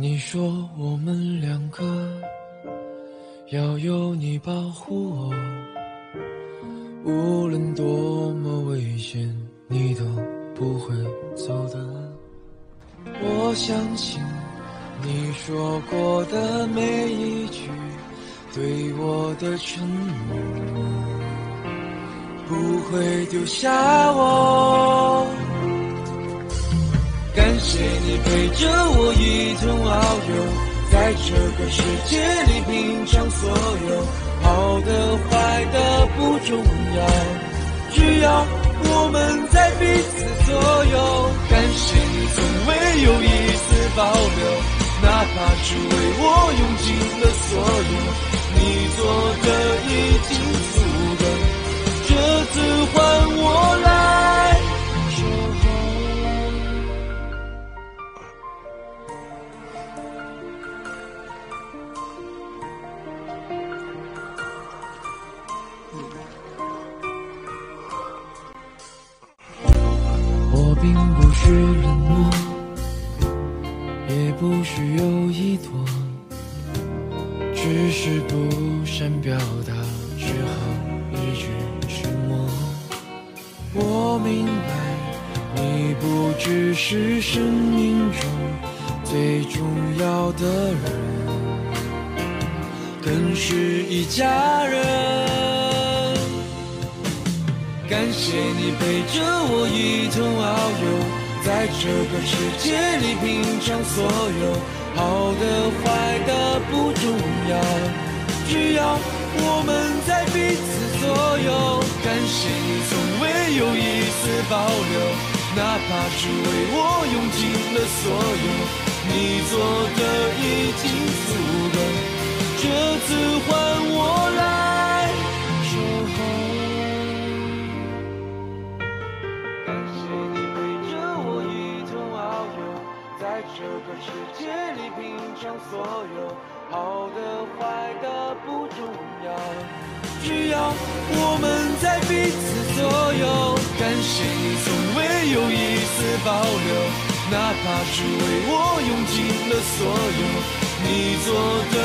你说我们两个要有你保护我，无论多么危险，你都不会走的。我相信你说过的每一句对我的承诺，不会丢下我。谢你陪着我一同遨游，在这个世界里品尝所有好的坏的不重要，只要我们在彼此左右。感谢你从未有一丝保留，哪怕是为我用尽了所有，你做的并不是冷漠，也不是有意图，只是不善表达，只好一直沉默。我明白，你不只是生命中最重要的人，更是一家人。感谢你陪着我一同遨游，在这个世界里品尝所有好的坏的不重要，只要我们在彼此左右。感谢你从未有一丝保留，哪怕是为我用尽了所有，你做的这个世界里品尝所有好的坏的不重要，只要我们在彼此左右。感谢你从未有一丝保留，哪怕是为我用尽了所有，你做的